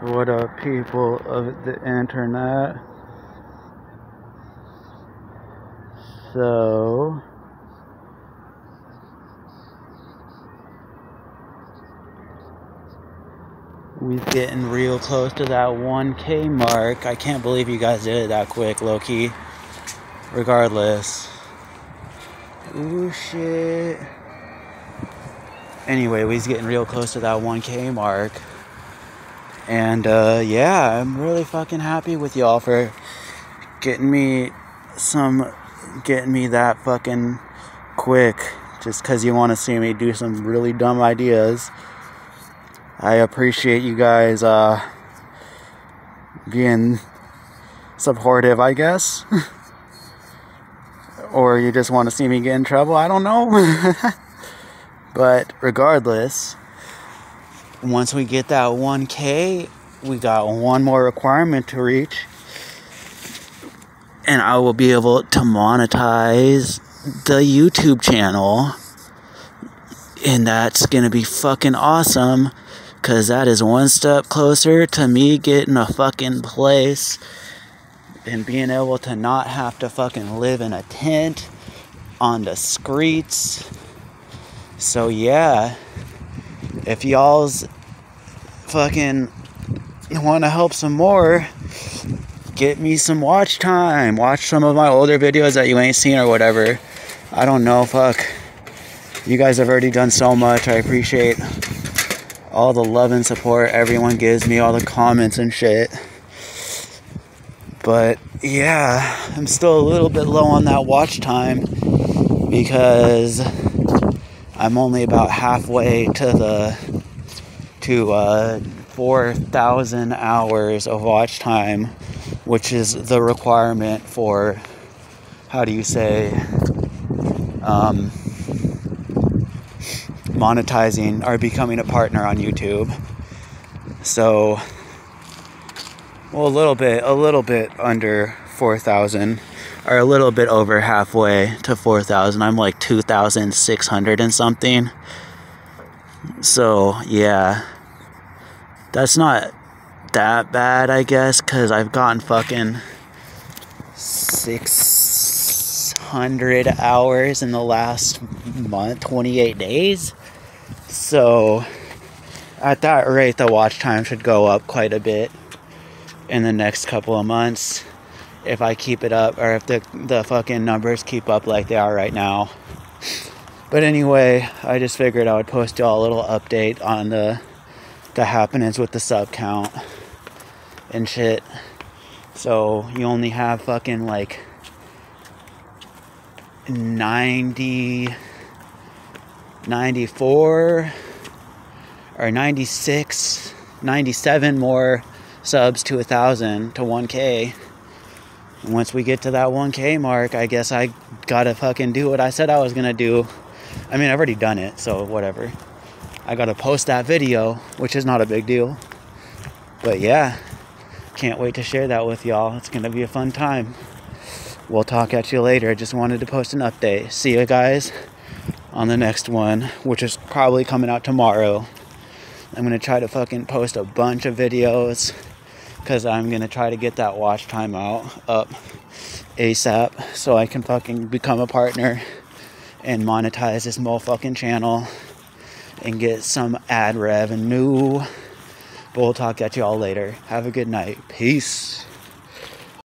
What up, people of the internet? So, we're getting real close to that 1K mark. I can't believe you guys did it that quick, low key. Regardless. Ooh, shit. Anyway, we're getting real close to that 1K mark. And uh, yeah, I'm really fucking happy with y'all for getting me some, getting me that fucking quick just because you want to see me do some really dumb ideas. I appreciate you guys uh, being supportive, I guess. or you just want to see me get in trouble, I don't know. but regardless, once we get that 1K, we got one more requirement to reach. And I will be able to monetize the YouTube channel. And that's going to be fucking awesome. Because that is one step closer to me getting a fucking place. And being able to not have to fucking live in a tent on the streets. So, yeah if y'all's fucking want to help some more, get me some watch time. Watch some of my older videos that you ain't seen or whatever. I don't know, fuck. You guys have already done so much. I appreciate all the love and support everyone gives me, all the comments and shit. But yeah, I'm still a little bit low on that watch time because I'm only about halfway to the to uh, 4,000 hours of watch time, which is the requirement for how do you say um, monetizing or becoming a partner on YouTube. So, well, a little bit, a little bit under 4,000 are a little bit over halfway to 4,000. I'm like 2,600 and something. So, yeah. That's not that bad, I guess, because I've gotten fucking 600 hours in the last month, 28 days. So, at that rate, the watch time should go up quite a bit in the next couple of months if I keep it up or if the the fucking numbers keep up like they are right now. But anyway, I just figured I would post y'all a little update on the the happenings with the sub count and shit. So you only have fucking like 90 94 or 96 97 more subs to a thousand to 1k once we get to that 1K mark, I guess I gotta fucking do what I said I was gonna do. I mean, I've already done it, so whatever. I gotta post that video, which is not a big deal. But yeah, can't wait to share that with y'all. It's gonna be a fun time. We'll talk at you later. I just wanted to post an update. See you guys on the next one, which is probably coming out tomorrow. I'm gonna try to fucking post a bunch of videos because I'm gonna try to get that watch time out up ASAP so I can fucking become a partner and monetize this motherfucking channel and get some ad revenue. But we'll talk at y'all later. Have a good night. Peace.